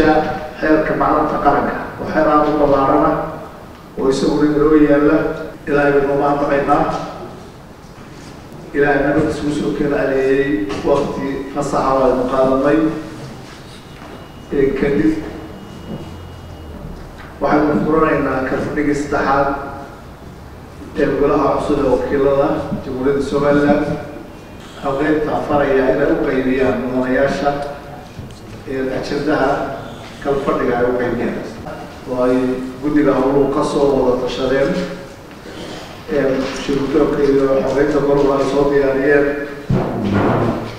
ja xeerka macdanta qaranka. Oo xeer aada u ballaarana oo isaguna inoo yaalla ilaahay baynu maandacaynaa ilaahay nabad isugu soo kala aleeyey wakti fasaxa aynu qaadanay. Kadib waxaynu furanaynaa kalfadhigii saddexaad ee golaha cusub ee wakiilada jamhuuriyadda somaliland hawqeynta afaraya inay u qaybiyaan mudanayaasha ajendaha kalfadhiga ay u qaybiyaan oo ay guddiga howluhu ka soo wada tashadeen shirgudoonka iyo xogeynta gobolka ay soo diyaariyeen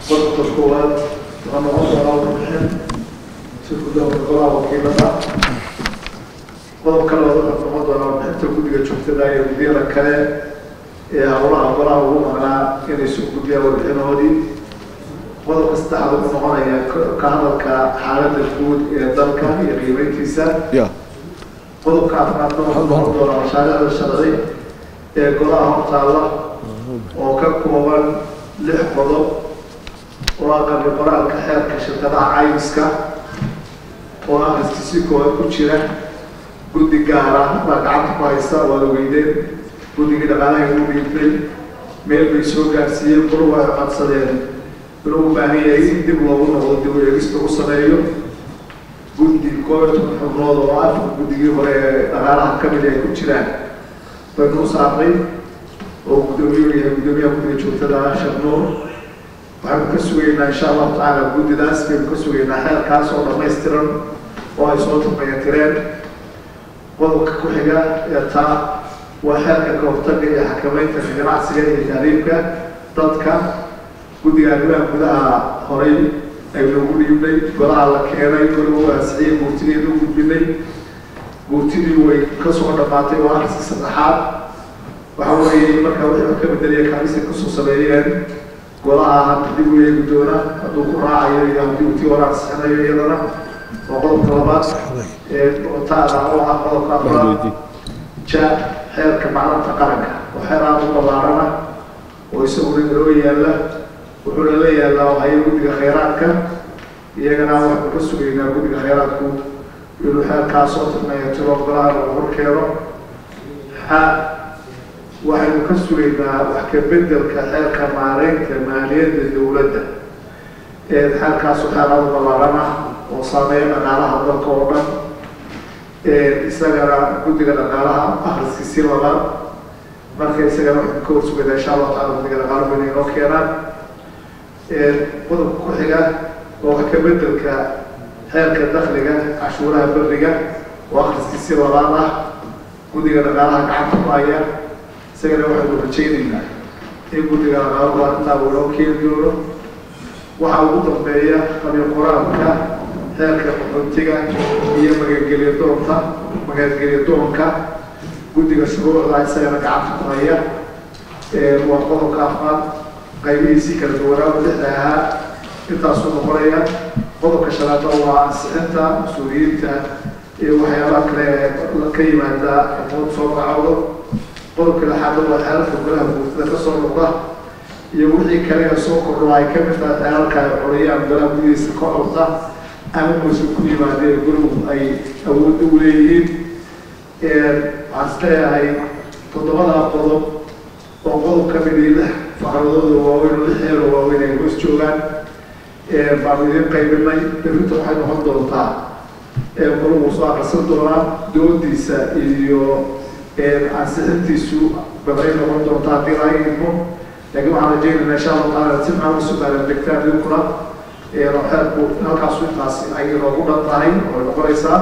qodobka koowaad waa noqon doonaa warbixin. Shirgudoonka golaha wakiilada qodob kale wuxuu noqon doonaa warbixinta guddiga joogtada iyo guddiyada kale ee howlaha golaha ugu maqnaa inay soo gudbiyaan warbixinahoodii qodobka saddexaad wuxuu noqonayaa ka hadalka xaaladda guud ee dalka iyo qiimeyntiisa qodobka afraadna wuxuu doonaa mashaariicda sharci ee golaha hortaalla oo ka kooban lix qodob. Oo ah qabi qoraalka xeerka shirkadaha caymiska. Oo akhriskiisi koowaad ku jira. Guddi gaara baa gacanta ku haysta waa la weydeen. Guddigii dhaqaalaha ugu dhiibtay meel bay soo gaarsiiyeen qur way codsadeen inuu u baahan yahay in dib loogu noqdo dib eegista u sameeyo guddi koob iyo toban xubnood oo afar guddigii hore ee dhaqaalaha ka mid ay ku jiraan baynu u saarnay oo guddoomiyu yahay guddoomiyaha guddiga joogtada sheekh nuur waxaynu ka sugaynaa insha allahu tacaala guddidaas baynu ka sugaynaa xeerkaas oo dhammaystiran oo ay soo tabayatireen qodobka ku xiga ee taa waa xeerka ka hortaga iyo xakameynta ganacsiga iyo taariibka dadka guddiga arrimaha gudaha horay aynu ugu dhiibnay golaha la keenay golaha waasiciyey guurtideeda u gudbinay. Guurtidii way ka soo dhamaatay akhriska saddexaad. Waxa weeye markaa wixii ka bedelaya kaamisay ku soo sameeyeen golaha dib u eegi doona hadduu ku raacayo iyo haddii uu tii hore ansixinayo iyadana waa qodobka labaad ee taada oo ah qodobka afraad. Ja xeerka macdanta qaranka oo xeer aada u ballaarana oo isaguna inoo yaalla wuxuuna yaallaa haya guddiga khayraadka. Iyagana waxaynu ka sugaynaa guddiga khayraadku inuu xeerkaa soo tirnayo tiro golaha lagu horkeeno ha waxaynu ka sugaynaa wax ka bedelka xeerka maareynta maaliyadda dowladda. Ee xeerkaasu xeer aada u ballaaran ah oo saameeya dhaqaalaha dalka oo dhan. Isagana guddiga dhaqaalaha akhriskiisii labaad. Marka isagana waxaynu ka horsugaynaa insha allahu tacala guddiga dhaqaaluhu inay noo keenaan qodobka ku xiga oo wax ka bedelka xeerka dakliga cashuuraha beriga oo akhriskiisii labaad ah guddiga dhaqaalaha gacanta ku haya. Isagana waxaynu rajaynaynaa in guddiga dhaqaaluhu arrintaa uu noo keeni doono waxaa ugu dambeeya qabiil qoraalka xeerka qaxootiga iyo magagelyo doonta magagelyo doonka. Guddiga shuruucda isagana gacanta ku haya waa qodobka afraad qaybihiisii kala duwanaa lixda ahaa intaasuu noqonaya qodobka shanaadna waa ansixinta mas'uuliyiinta iyo waxyaabaha kale ka yimaada xukuumad soo magacoodo qodobka lixaadna waa xeerarka golaha guurtada ka soo noqda iyo wixii kale ee soo kordho ay ka mid tahay xeerarka ay xoriyaan golaha gudihiisa ka codta ama muuse ku yimaadeen gurigu ay awoodda u leeyihiin. Waxaan is leeyahay toddobadaa qodob oo qodob ka mid ii lix faqradooda waaweyn oo lix heero waaweyn ay hoos joogaan baanu idiin qaybinay berrinta waxay noqon doontaa gurigu soo akrisan doonaa doodiisa iyo ansixintiisu baday noqon doontaa haddii laga laakiin waxaan rajaynaynaa insha allahu taala si maxaa u soo baaran degtaan idinkuna xeerku halkaasu intaasi ay inoogu dhan tahay oo noqonaysaa